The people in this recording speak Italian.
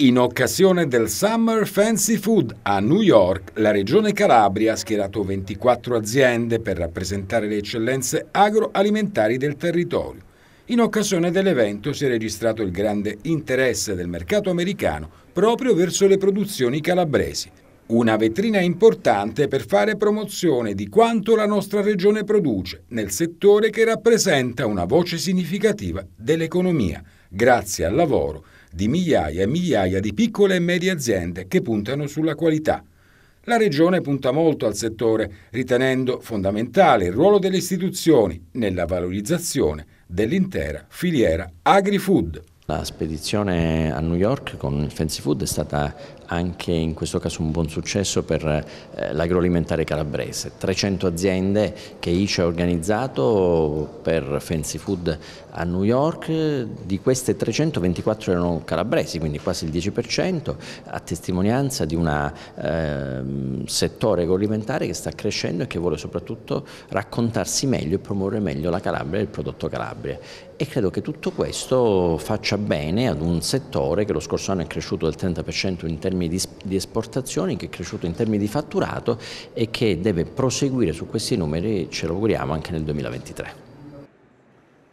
In occasione del Summer Fancy Food a New York, la Regione Calabria ha schierato 24 aziende per rappresentare le eccellenze agroalimentari del territorio. In occasione dell'evento si è registrato il grande interesse del mercato americano proprio verso le produzioni calabresi. Una vetrina importante per fare promozione di quanto la nostra regione produce nel settore che rappresenta una voce significativa dell'economia, grazie al lavoro di migliaia e migliaia di piccole e medie aziende che puntano sulla qualità. La Regione punta molto al settore, ritenendo fondamentale il ruolo delle istituzioni nella valorizzazione dell'intera filiera agri-food. La spedizione a New York con il Fancy Food è stata anche in questo caso un buon successo per eh, l'agroalimentare calabrese. 300 aziende che ICE ha organizzato per Fancy Food a New York, di queste 324 erano calabresi, quindi quasi il 10%, a testimonianza di un eh, settore agroalimentare che sta crescendo e che vuole soprattutto raccontarsi meglio e promuovere meglio la Calabria e il prodotto Calabria. E credo che tutto questo faccia bene ad un settore che lo scorso anno è cresciuto del 30% in termini di, esportazioni, che è cresciuto in termini di fatturato e che deve proseguire su questi numeri, ce lo auguriamo, anche nel 2023.